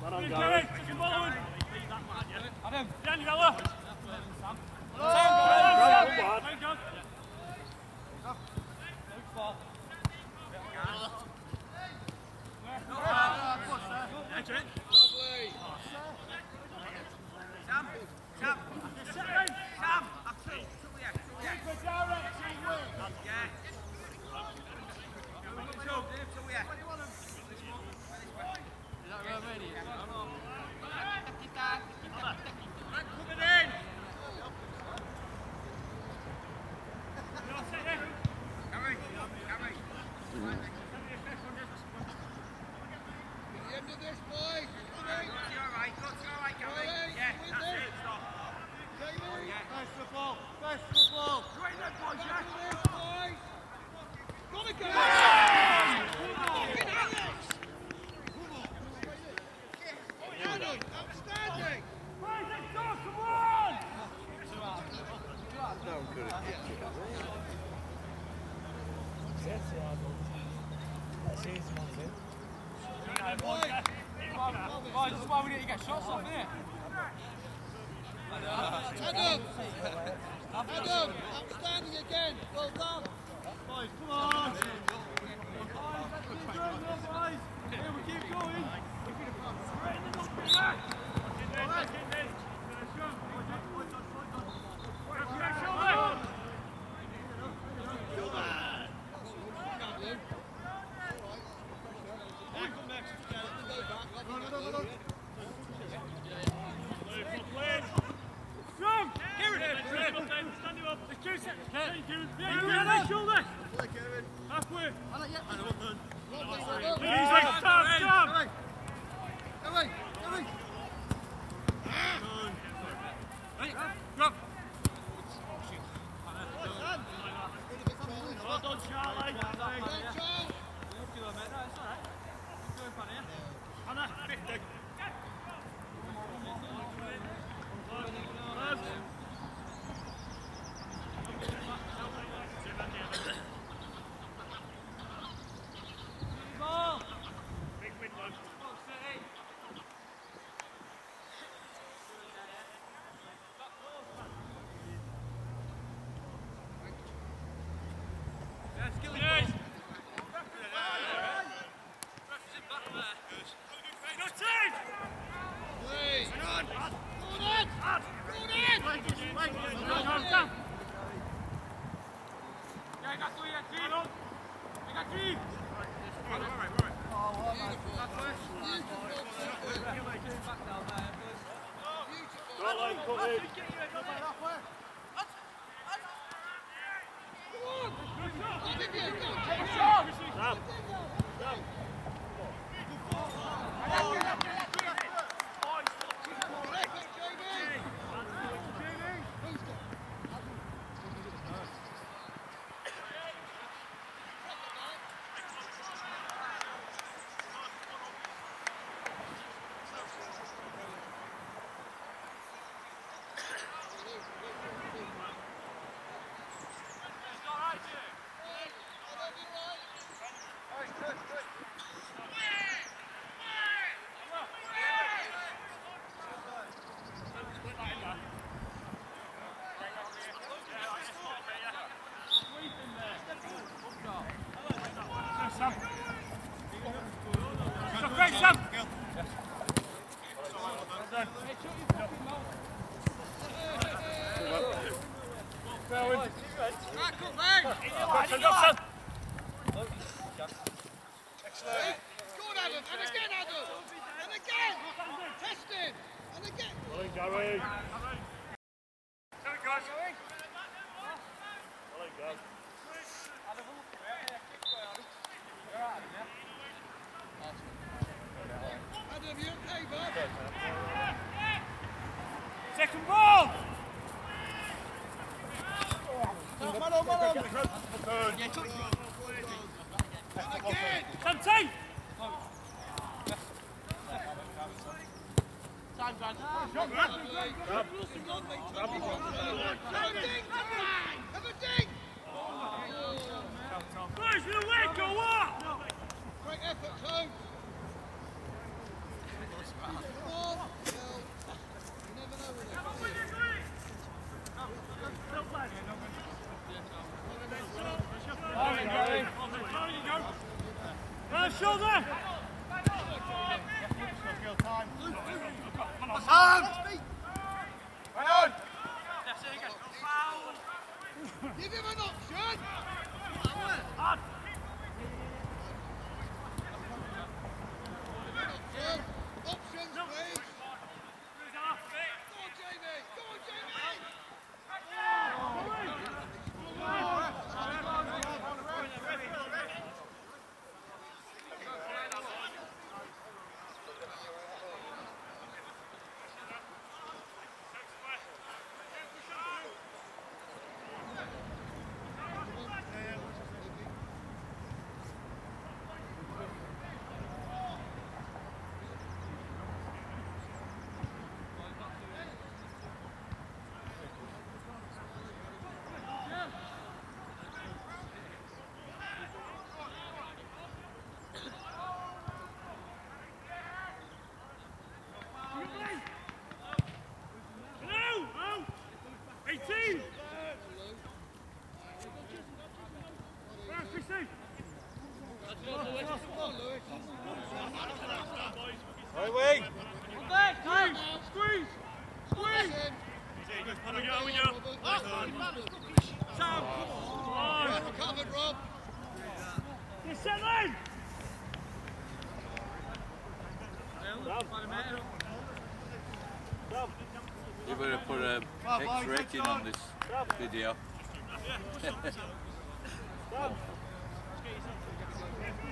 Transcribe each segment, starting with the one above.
Well done, Gary. Adam. Sam! Sam! Sam! Stop. Stop. Stop. Right wing. Squeeze. Squeeze. Listen. We go, we go. Sam. Come covered, Rob. You're settling. You better put a X rating on this video.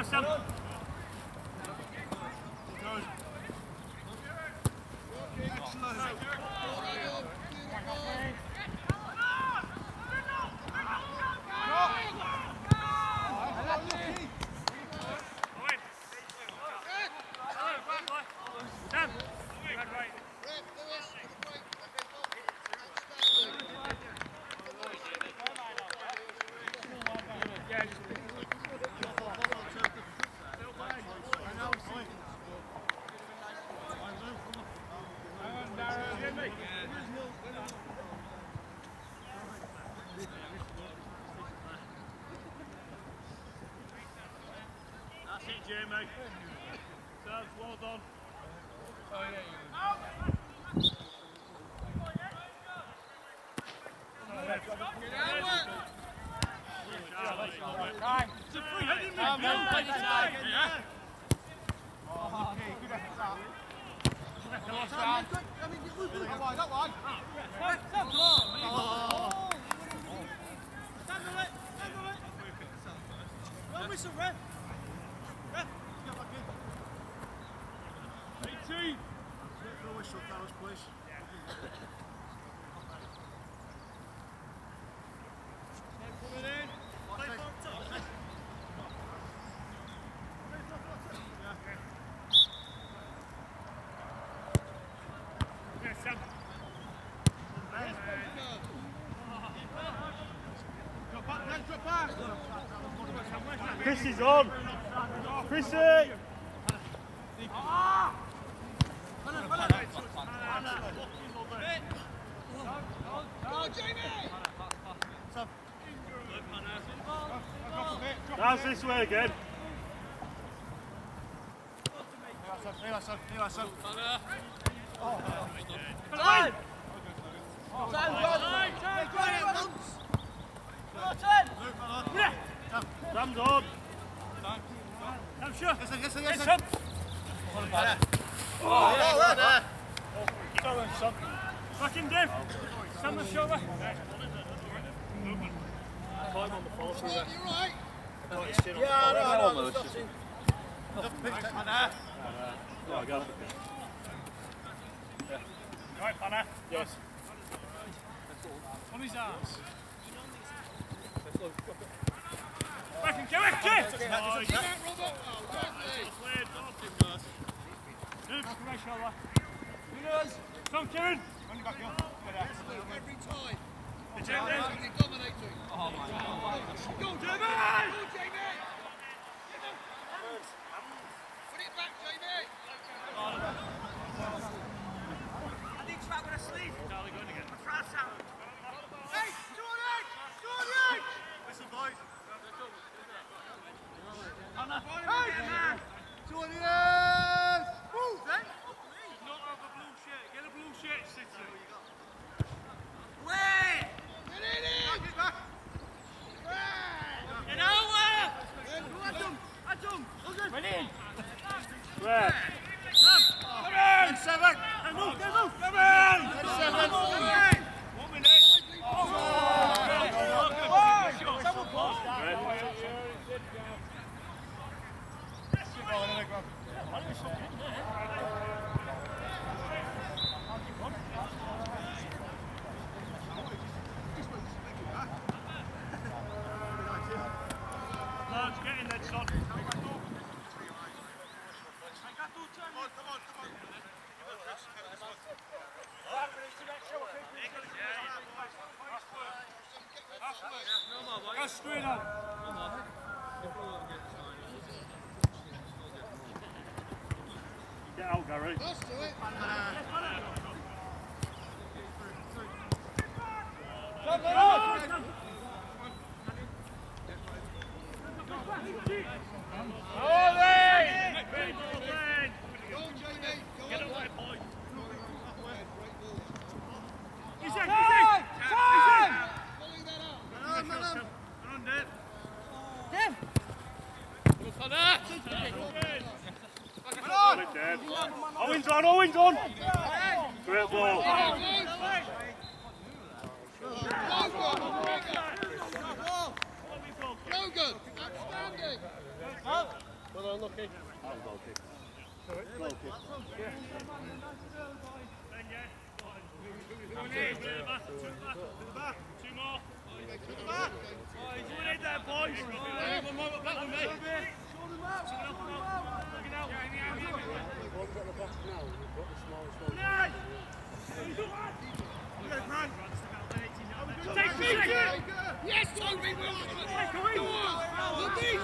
Well, Sam. Sam. Right, right. Rep, Lewis, for the break. Outstanding. Yeah, just That's it, Jamie. Serves, well done. Oh, it's a free heading mid. Yeah. Eighteen. Yeah, Sam. Chris is on. Chrissy. Jamie. Eh? That's this way again. Sam's on. Sam the shoulder. Climb on the fall through Rob, you right? Almost. Oh, go. Right, Hannah. Yes. On his arms. Back and go, Jay! Get out, Robert. Oh, lovely. Good, come on, shoulder. Come, Kieran. Every time. The Jay there. Absolutely dominating. Go, Jamie. Go, Jamie. Put it back, Jamie. Julian! Not have a blue shirt. Get a blue shirt, City. Get in it! Get over! Adam! Adam! Went in! Where? Come in! Seven! Come on, come on! Come in! Seven! One minute! Lads, get in there, son. Go straight on. Out, Gary. Close to it. Go, JD. Go. Get away, boy. Great ball. He's in, he's in. He's in. Pulling that up. Come on, Dave. Hold it, Dave. Owen's on, Owen's on. Great ball. Logan, outstanding. Two more. He's doing it there, boys. Back with me. Someone else now. Looking out. Nice. Take me. Yes, Toby, well done. Go on. The beat.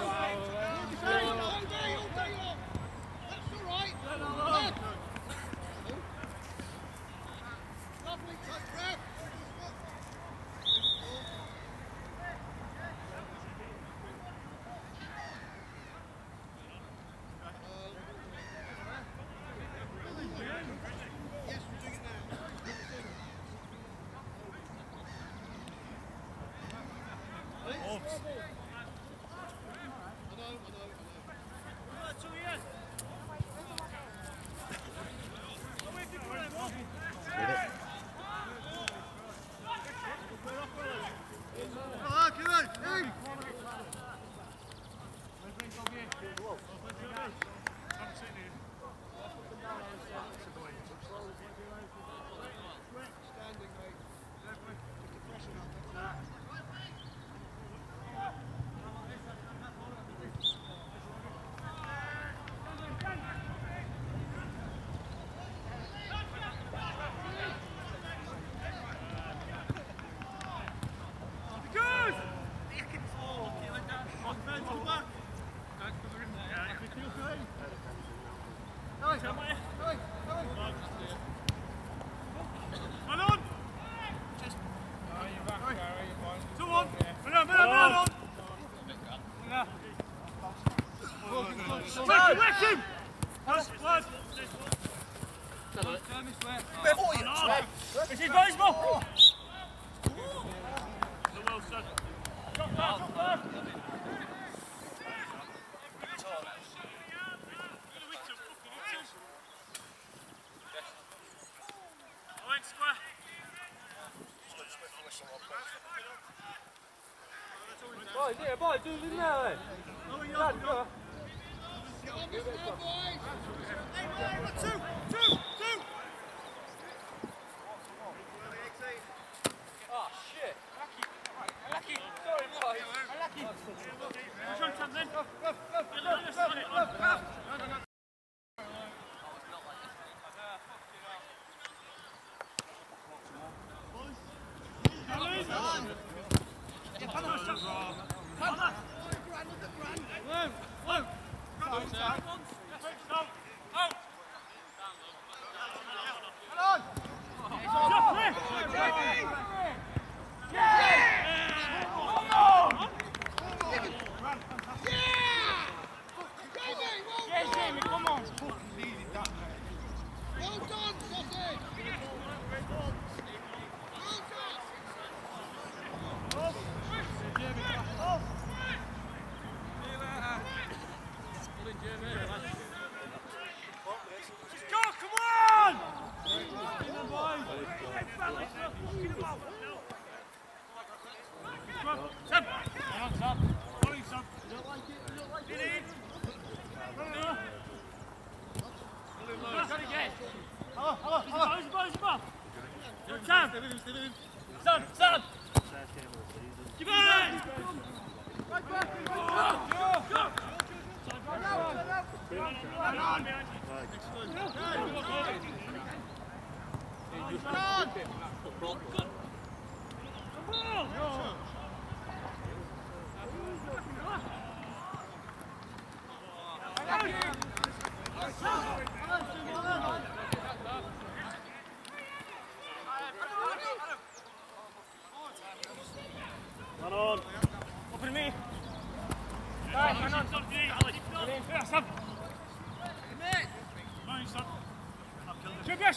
Two, two,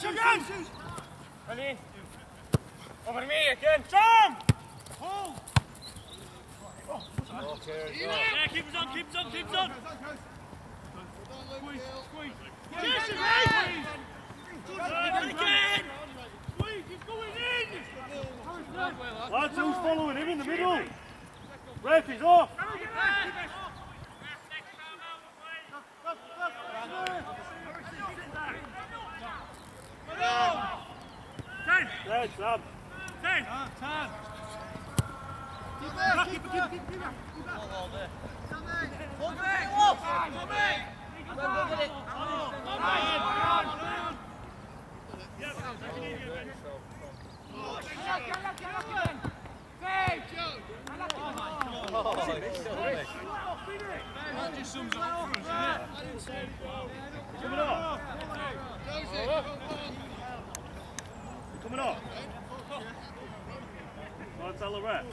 Shoot, shoot, shoot! Ready? Over me again. Jump! Hold! Oh, Yeah, keep us on, keep us on, keep us on. Squeeze, squeeze. Yes, squeeze! Again! Squeeze, he's going in! Lads, who's following him in the middle? Ref is off. Ten, Sam. Ten. Sam, Sam. Keep there, keep there. Keep there, keep there. Hold there. Come back. Hold back. Wolf. Come back. Come back. Come back. Come back. Come back. That just sums up for us, isn't it? I didn't say it. Coming off. Joseph, come on. Coming off. Tell the ref.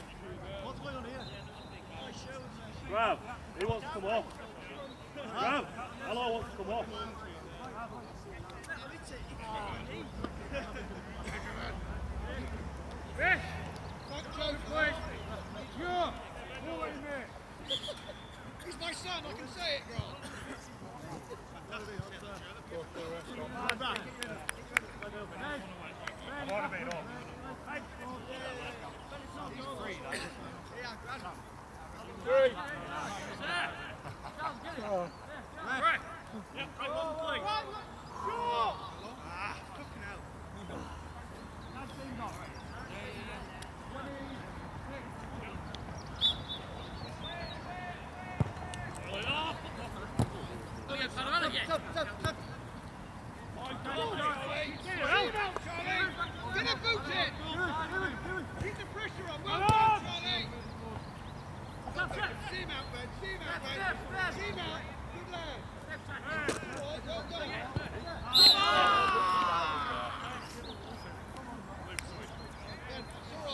Rav, he wants to come off. Rav, hello wants to come off. He's my son, I can say it, Grant. I'm on a bit off. Right. Yep, right, one play. Pull it off. Charlie! Get a boot in! Keep the pressure on. Well Come done, on. Charlie! See him out, Ben. See him out, Ben. See him out. Good lad. All right, well done. Ben, it's all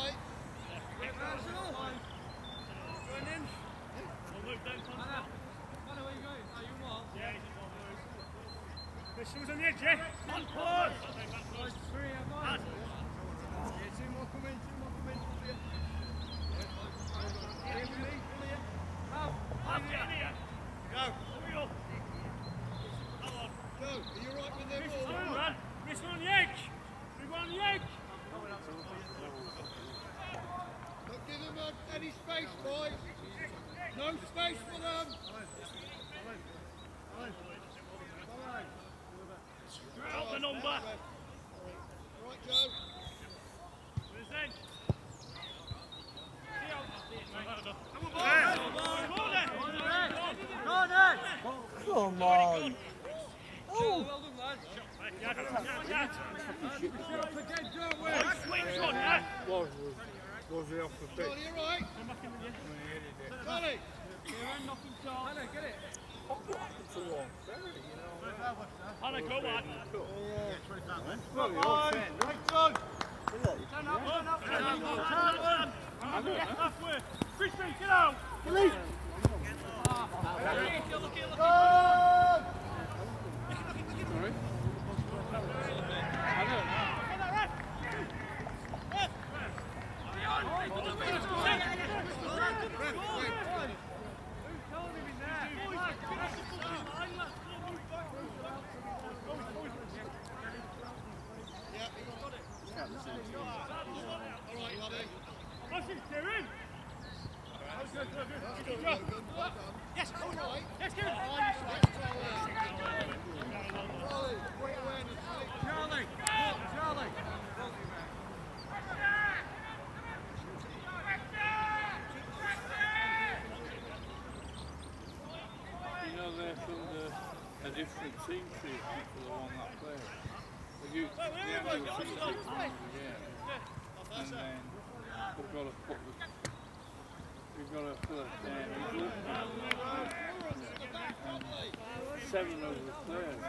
right. The shoes on the edge, yeah? One pause. Go. Go. Joe, are you all right with them Wrist all? on, man. Wrist on the edge. Move on the edge. Don't give them uh, any space, boys. Space for them. Drop the number. Right, Joe. Where's the edge? Come on, boy. Come on, then. Come on. Yeah, yeah, yeah. Swing, son, yeah. Was he off the pitch? Charlie, you all right? Charlie. Hannah, go on. Halfway. Crispy, get out. What's this, Kieran? Yes, all right. Yes, Kieran. they filled a, a different team for the one that treatment of. And then we've got to put the we've got to put and seven of the players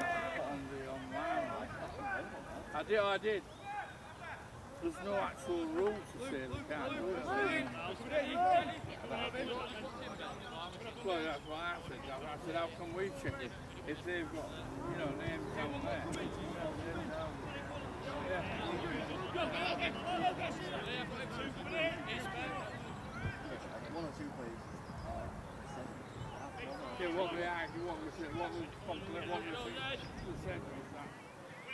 on the online. I did I did. There's no actual rule to say they can't do it. Well, that's what I said. I said, how can we check it if they've got, you know, names down there? One two, please. Yeah, what we argue, what what what that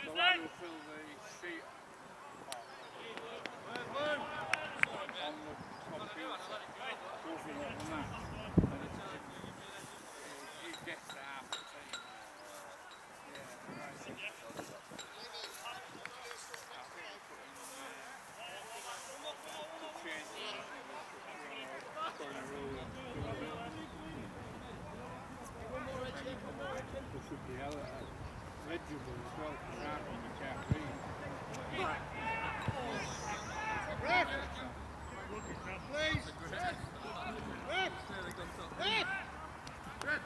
the will fill the sheet on the computer, the and it, gets to half the time. Yeah, right. I think we put in, uh, to change it, put in a rule and do it. There should be other uh, legible as well, because half of them you can't read. Ref! Please! Ref! Ref!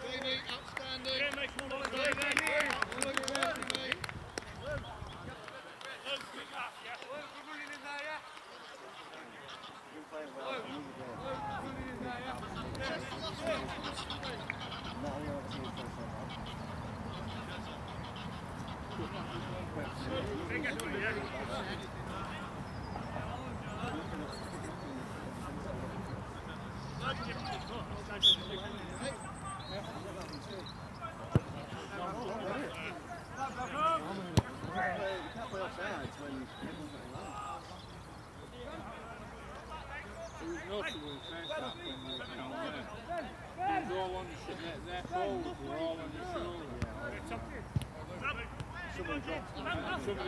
Davey, outstanding. Yeah, make more noise, Davey, David. all over the world, mate. You're playing well. You need to go. Not only on the team for so much. You can't play offsides when everyone's got a line. There was notable effect that when we were down there. It was all on the sh- their, their forwards were all on the shoulder. Someone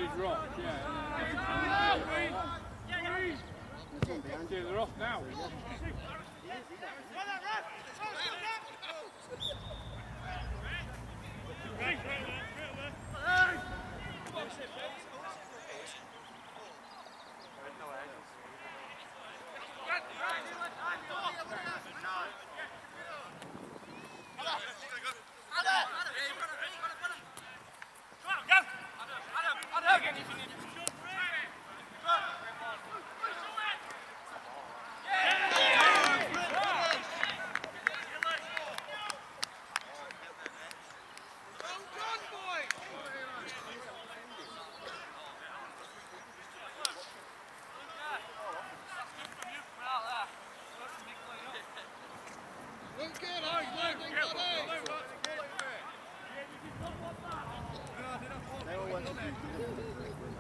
drops. Somebody dropped, yeah. There's someone behind See, they're off now. Well done, boy! Look good, outstanding, buddy! They all went up and delivered it quickly.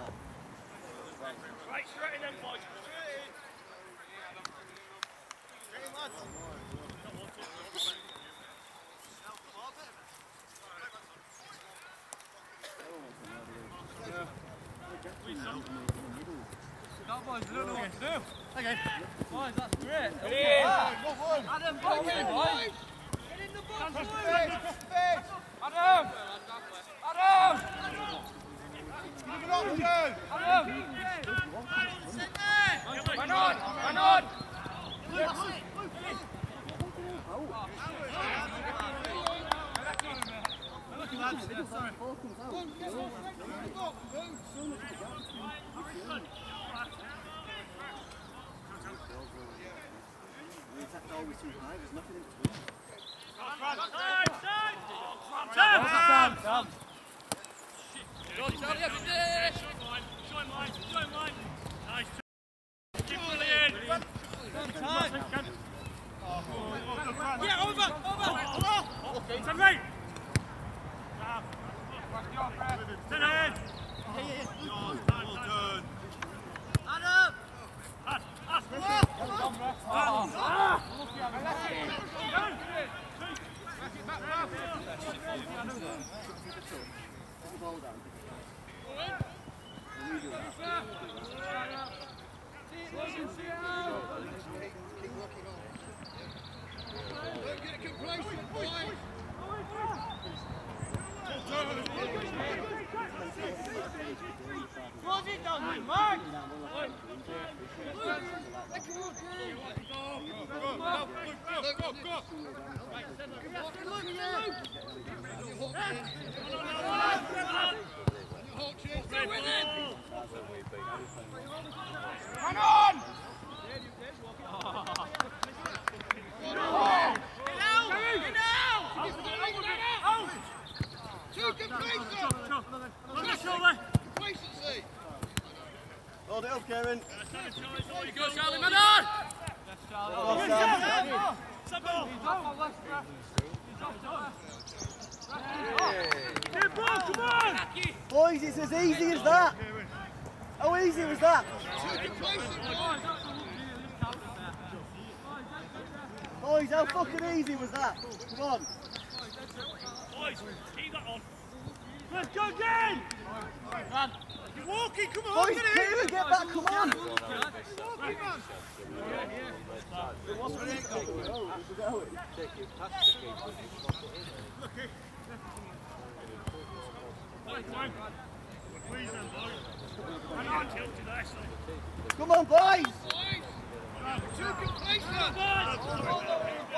Right, straight in them, boys. That boys don't know what to do. Okay. Boys, that's great. Adam, boy! Get in, boy! Get in the box, boy! Adam! Adam! Adam! Run on! Run on! Ball comes out. Go on, get on, get in the box, boom! The attack's always too high. There's nothing in between. Sam! Sam! Nice. Keep bullying. Yeah, over, over! Sam, right. Stand ahead. Well done. Adam! Pass, pass. Put the ball down. Don't get complacent, boy! Hang on! Two completion! Complacency! Hold it up, Kieran. You go, Charlie, man on! Well done. Good ball, come on! Boys, it's as easy as that. How easy was that? Two complacent, boys! Boys, how fucking easy was that? Come on. Boys, keep that on. Let's go again! Man. You're walking, come on, Boys, get it! Kieran, get back, come on. Walking, man! Come on, come on. Please then, boys. Hang on, tilted, excellent. Come on, boys. Boys! Two complacent! Come on! Boys!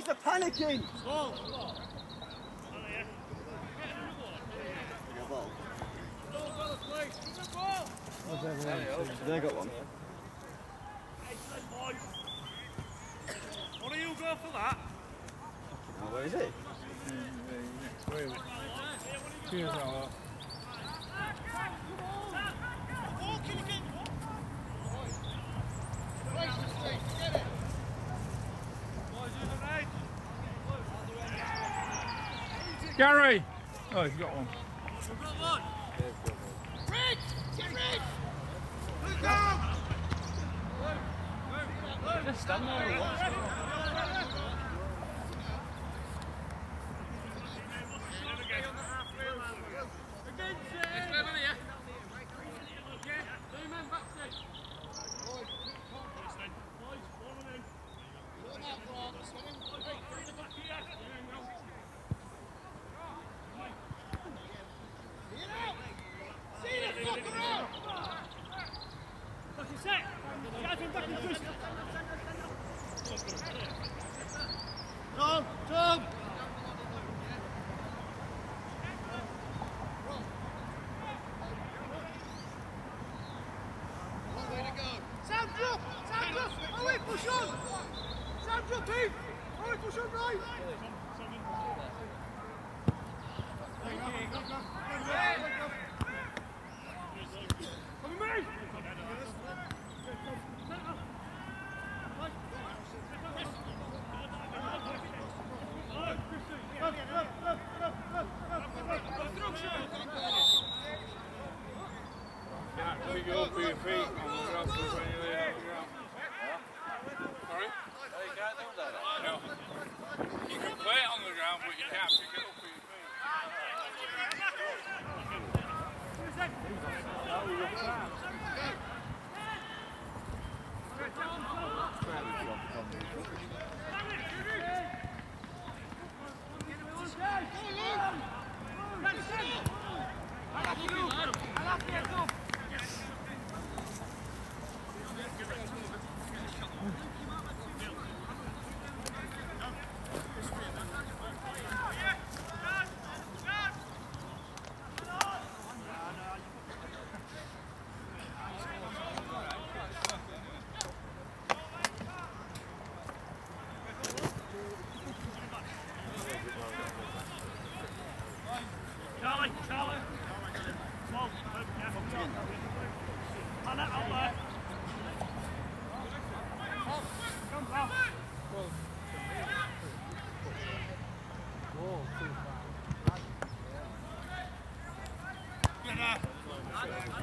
See, boys, they're panicking. They got one. Excellent, boys. You go for that. Oh, where is it? Cheers, Alan. Complacency, get it. Gary! Oh, he's got one. Rich! Get Rich! Just stand there. Come out, Grant. Swing him. Get out! See the fucker out! Fucking set. Guys, I'm back in twist. Tom, Tom. Long way to go. Sam drop! Sam drop! Oh wait, push on! Sam drop in! Oh wait, push on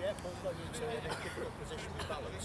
yeah, ball's on you to a difficult position with balance.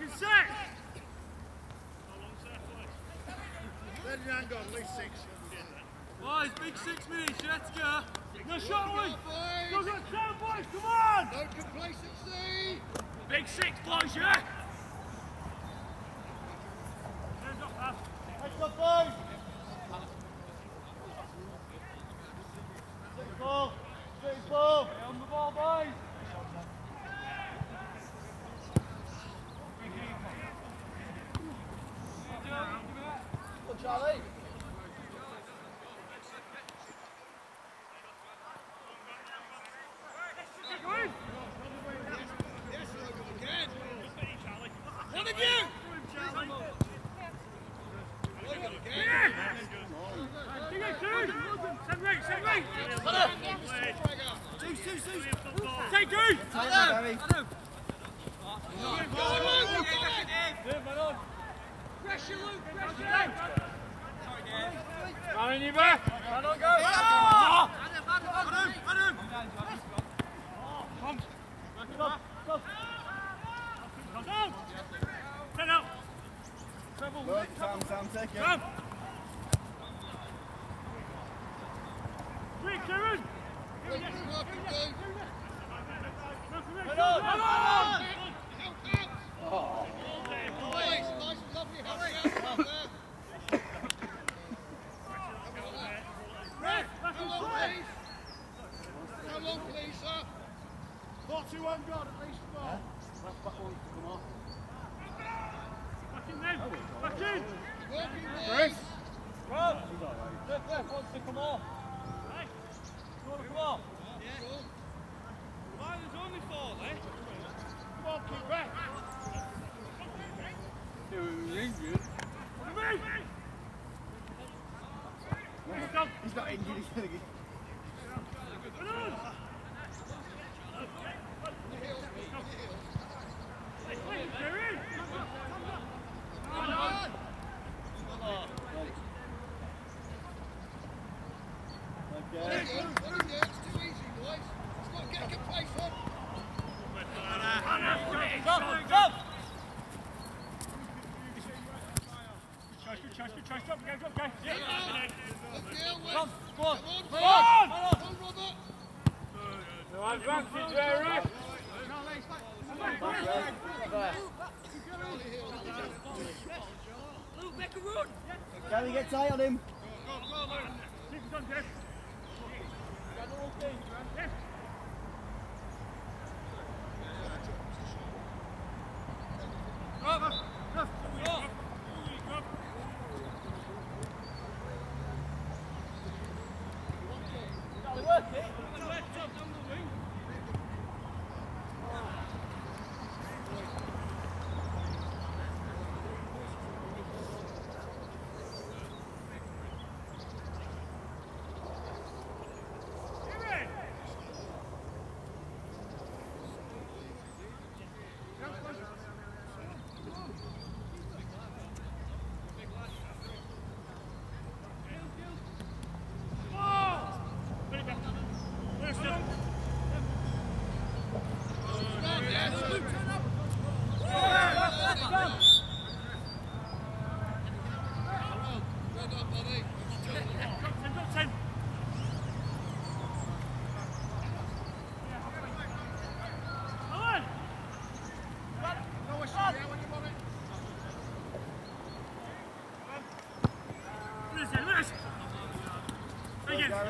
Fucking! Let it six. Boys, big six minutes, let's go. No shot, we. Go, go, boys, come on! No complacency! Big six, boys, yeah?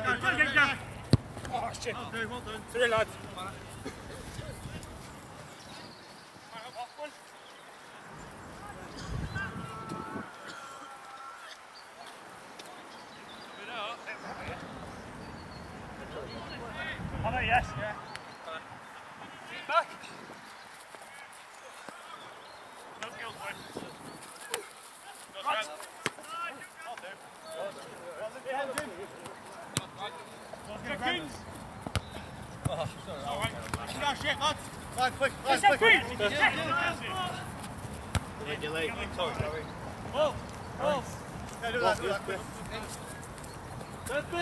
Oh, shit. Well done, well done. Three, lads. Hey, you're late. Sorry, sorry. Whoa! Whoa! Left, left, left. Left,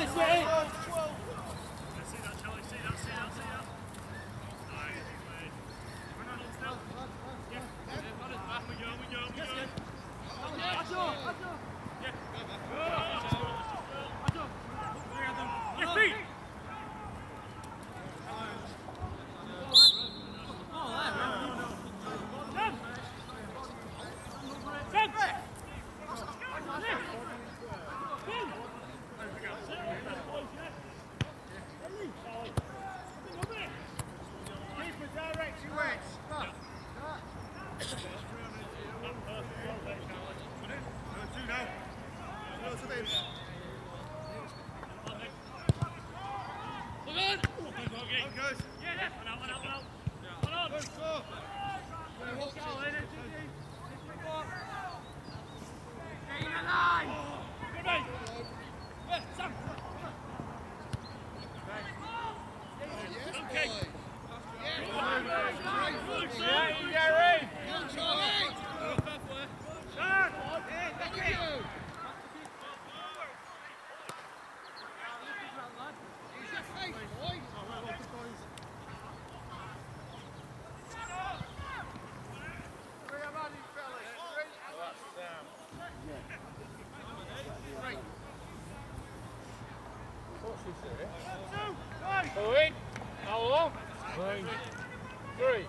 Three.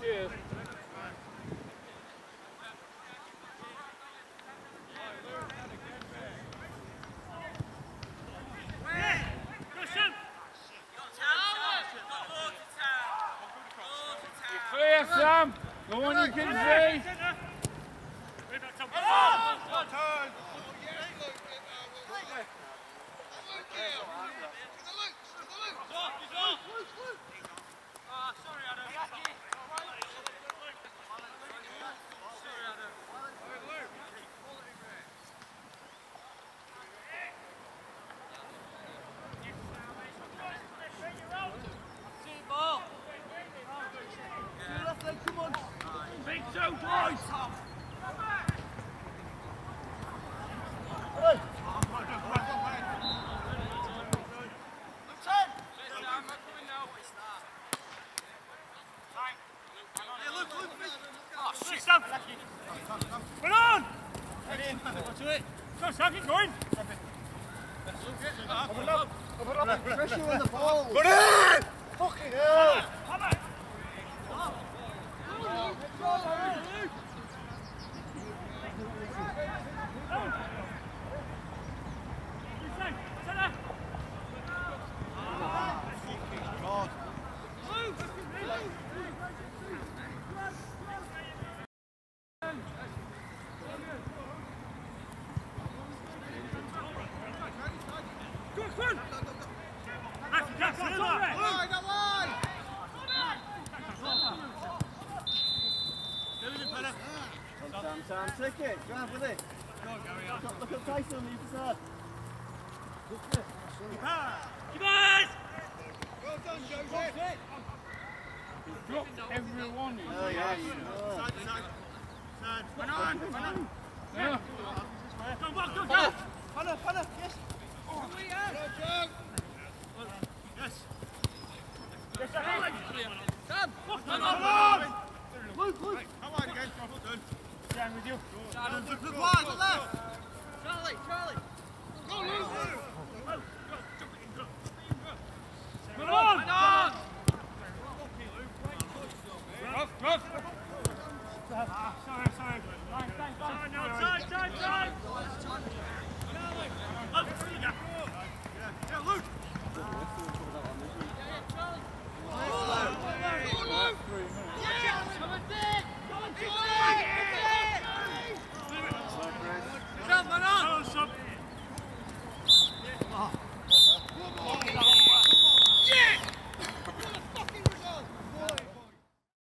Cheers. Clear, Sam. Go on, you can see. Chuck it, going. Overlap, overlap, pressure on the ball. Go in! Fucking hell! Hammer! God. It. Drive with it. Look, look at Tyson on the other side. Come on! Well done, Joseph. He's dropped everyone. He's Oh, yeah. Side, side. Side. Run on, run on. Yeah. Come on, go, go! Panna, Panna, yes. Well done, Joe. Yes. Sam. Come on! Luke, Luke. Come on again. Well done. Down with you. Charlie, Charlie. Go, Lou, Lou.